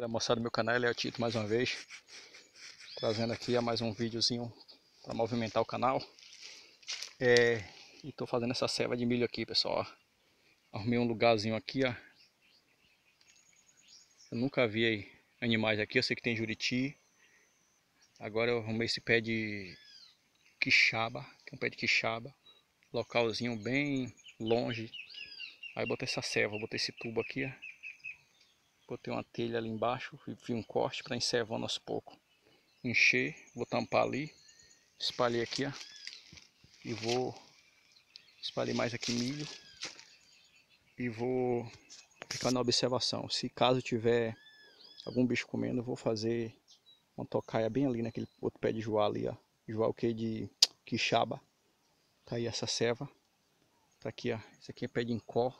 Quero mostrar do meu canal, ele é o Tito mais uma vez. Trazendo aqui mais um videozinho para movimentar o canal. É, E fazendo essa serva de milho aqui pessoal Arrumei um lugarzinho aqui ó. Eu nunca vi animais aqui, eu sei que tem juriti. Agora eu arrumei esse pé de quixaba, que é um pé de quixaba. Localzinho bem longe. Aí botei essa serva, botei esse tubo aqui ó Botei uma telha ali embaixo e fiz um corte para encervando aos poucos. Encher, vou tampar ali. Espalhei aqui, ó. E vou espalhar mais aqui milho. E vou ficar na observação. Se caso tiver algum bicho comendo, eu vou fazer uma tocaia bem ali naquele outro pé de joá ali, ó. Joá o que de quixaba. Tá aí essa serva. Tá aqui, ó. Esse aqui é pé de encó.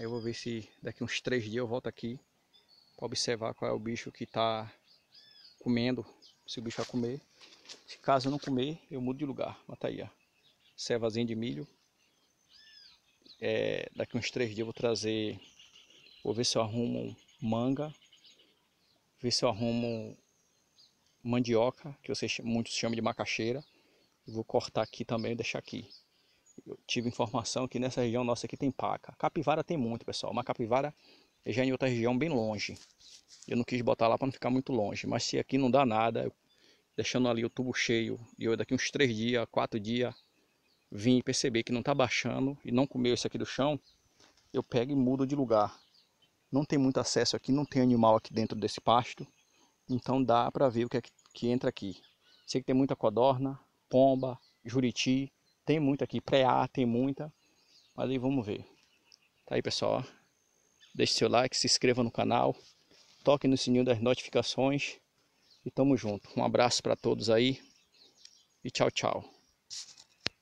Eu vou ver se daqui uns três dias eu volto aqui para observar qual é o bicho que está comendo, se o bicho vai comer. Se caso não comer, eu mudo de lugar. Mas tá aí, ó. Servazinha de milho. É, daqui uns três dias eu vou trazer. Vou ver se eu arrumo manga. Ver se eu arrumo mandioca, que vocês muitos chamam de macaxeira. vou cortar aqui também e deixar aqui eu tive informação que nessa região nossa aqui tem paca. Capivara tem muito, pessoal. Mas capivara é já em outra região bem longe. Eu não quis botar lá para não ficar muito longe. Mas se aqui não dá nada, deixando ali o tubo cheio, e eu daqui uns três dias, quatro dias, vim perceber que não está baixando e não comeu isso aqui do chão, eu pego e mudo de lugar. Não tem muito acesso aqui, não tem animal aqui dentro desse pasto. Então dá para ver o que é que entra aqui. Sei que tem muita codorna, pomba, juriti, tem muita aqui, pré-A tem muita. Mas aí vamos ver. Tá aí pessoal. Deixe seu like, se inscreva no canal. Toque no sininho das notificações. E tamo junto. Um abraço para todos aí. E tchau, tchau.